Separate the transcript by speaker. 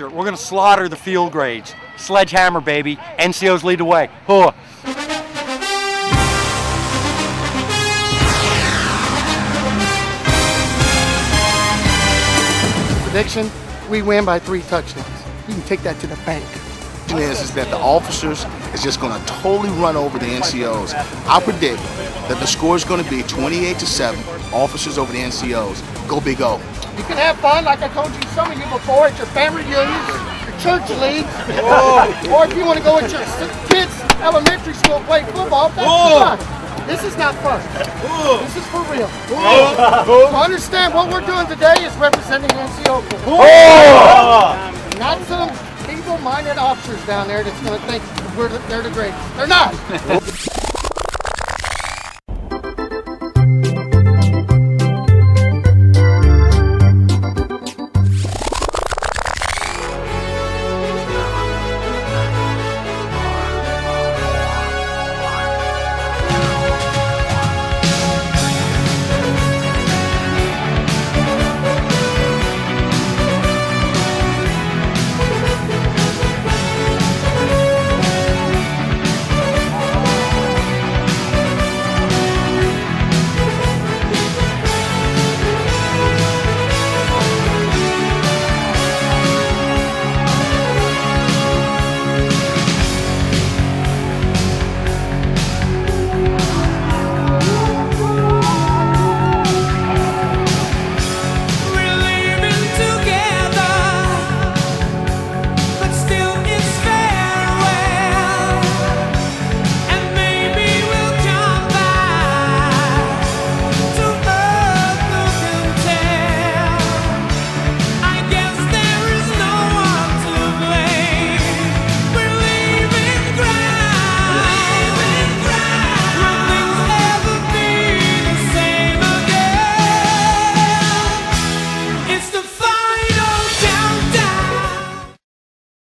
Speaker 1: We're going to slaughter the field grades. Sledgehammer, baby. NCOs lead the way. Huh.
Speaker 2: Prediction, we win by three touchdowns. You can take that to the bank.
Speaker 3: is, is that the officers is just going to totally run over the NCOs. I predict that the score is going to be 28 to 7, officers over the NCOs. Go big O.
Speaker 2: You can have fun, like I told you some of you before, at your family reunions, your church leagues, or if you want to go with your kids' elementary school play football, that's fun. This is not fun. This is for real. So understand what we're doing today is representing NCO football. Not some feeble-minded officers down there that's going to think we're they're the greatest. They're not.